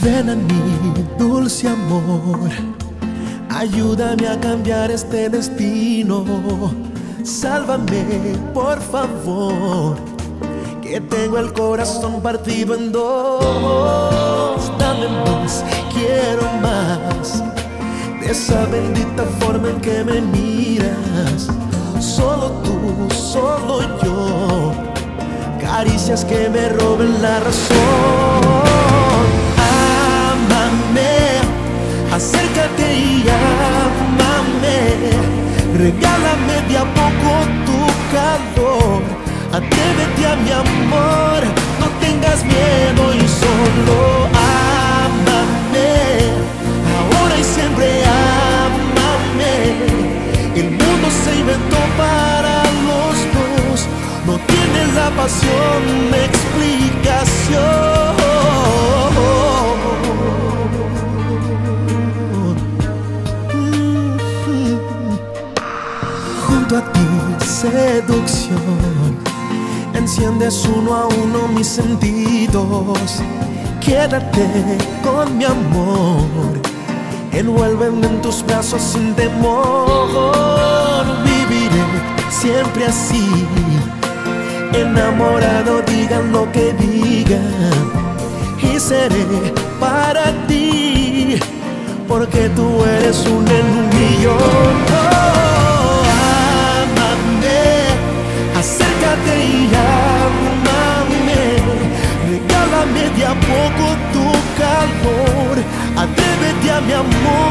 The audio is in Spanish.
Ven a mí, dulce amor, ayúdame a cambiar este destino. Sálvame, por favor, que tengo el corazón partido en dos. Dame más, quiero más de esa bendita forma en que me miras. Solo tú, solo yo, caricias que me roben la razón. Atrévete a mi amor, no tengas miedo y solo amame. Ahora y siempre amame. El mundo se inventó para los dos. No tiene la pasión, explicación. A seducción. Enciendes uno a uno mis sentidos. Quédate con mi amor. Envuélveme en tus brazos sin temor. Viviré siempre así. Enamorado, digan lo que digan. Y seré para ti. Porque tú eres un en un millón. A poco tu calor. Atrévete a mi amor.